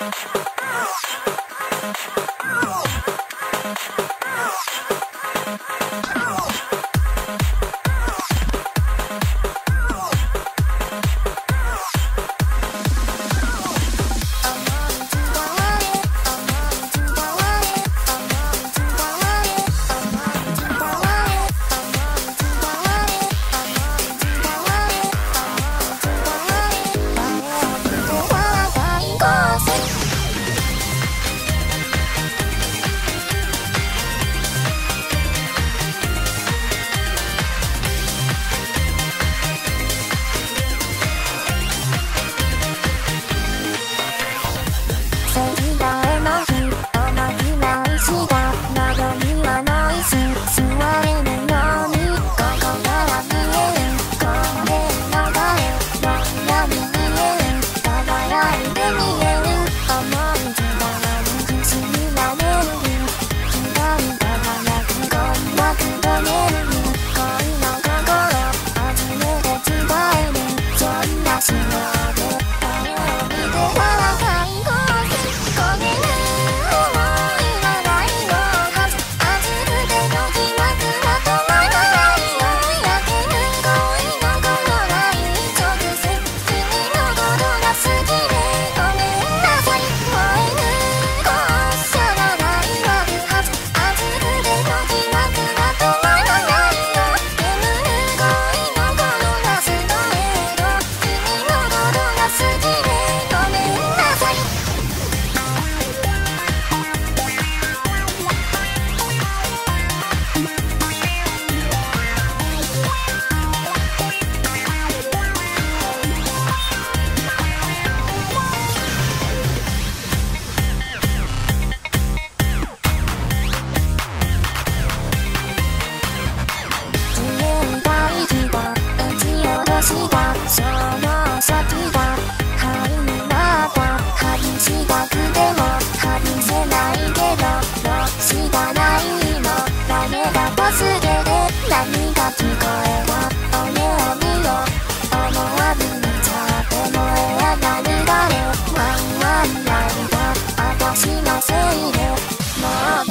私 Mom.